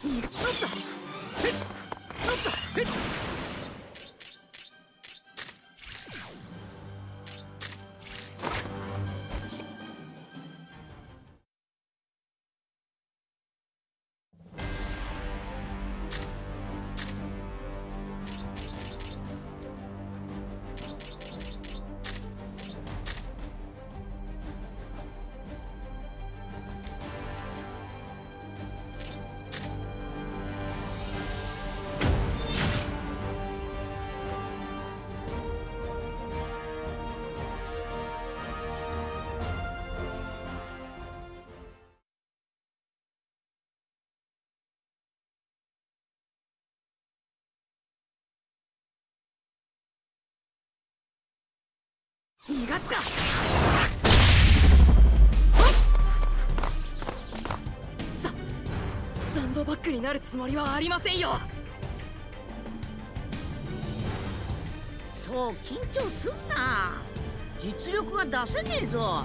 你的资本逃がすか。さサンドバッグになるつもりはありませんよ。そう緊張すんな。実力が出せねえぞ。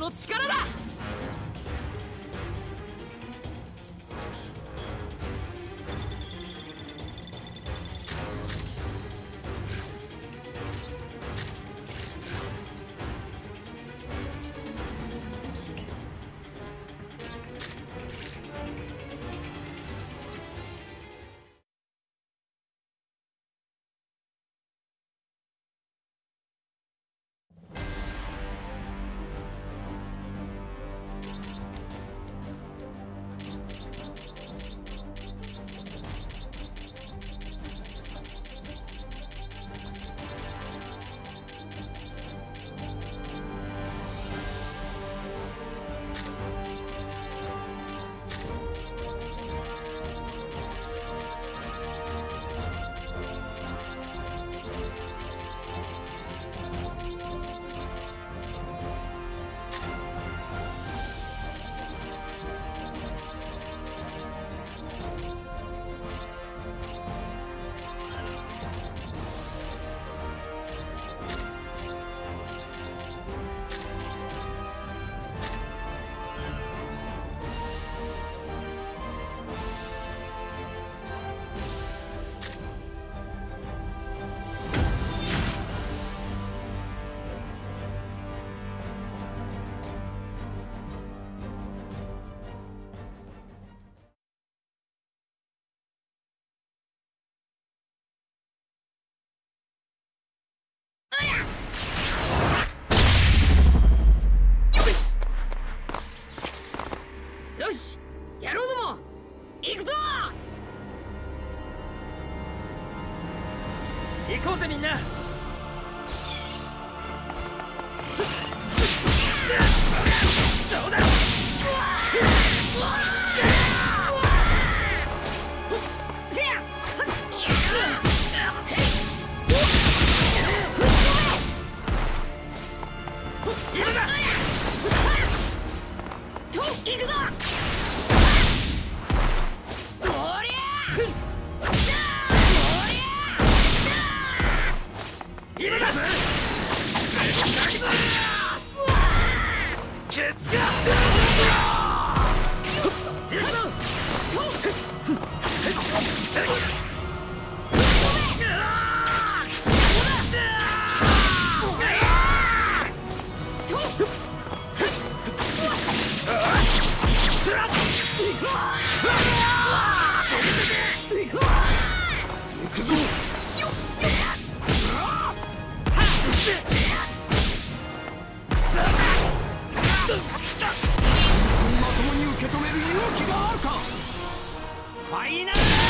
の力だ行くぞ。Canada!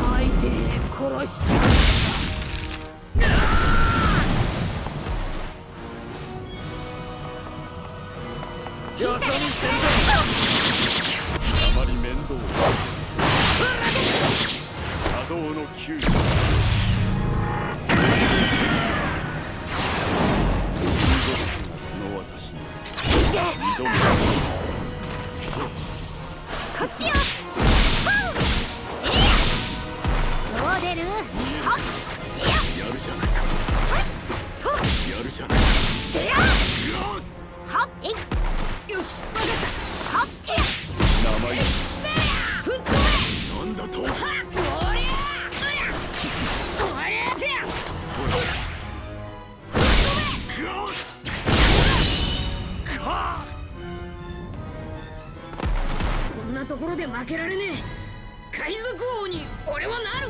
大抵殺しちゃうしてるあまり面倒させのの私に挑むるじゃないか。やるじゃない。かはっ！えい！よし！分かった！はっ！てや名前ふっと？べなんだとおりゃおりゃおりゃせやほらふっとめかこんなところで負けられねえ海賊王に俺はなる